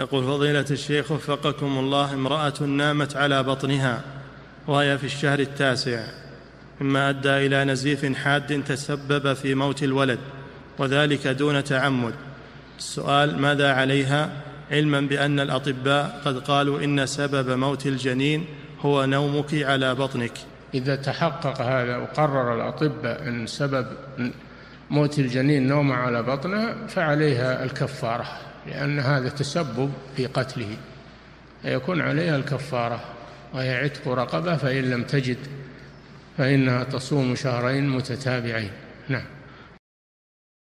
يقول فضيلة الشيخ وفقكم الله امرأة نامت على بطنها وهي في الشهر التاسع مما أدى إلى نزيف حاد تسبب في موت الولد وذلك دون تعمد. السؤال ماذا عليها؟ علما بأن الأطباء قد قالوا إن سبب موت الجنين هو نومك على بطنك. إذا تحقق هذا وقرر الأطباء أن سبب موت الجنين نوم على بطنه فعليها الكفارة. لأن هذا تسبب في قتله. فيكون عليها الكفارة وهي عتق رقبة فإن لم تجد فإنها تصوم شهرين متتابعين. نعم.